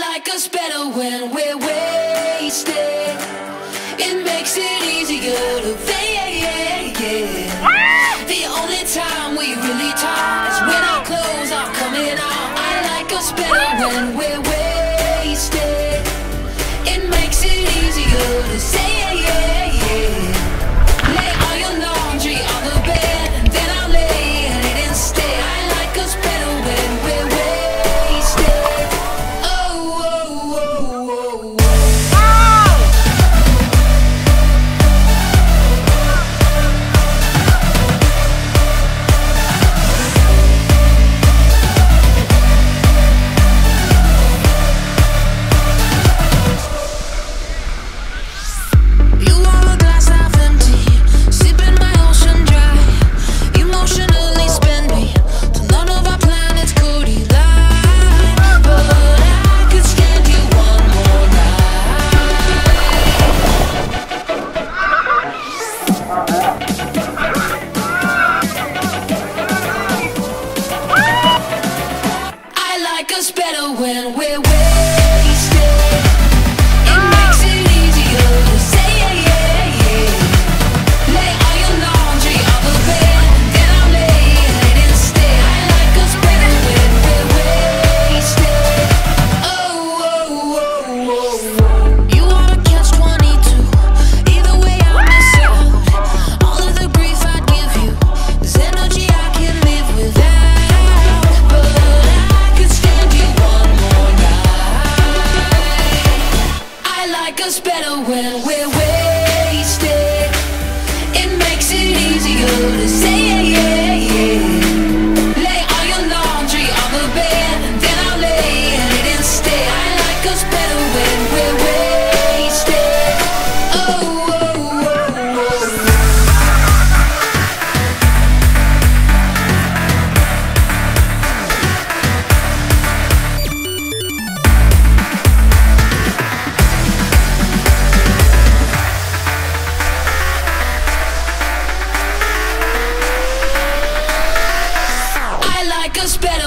like us better when we're wasted. It makes it easier to fake. The only time we really talk is when our clothes are coming off. I like us better when we're feels better when we're with much.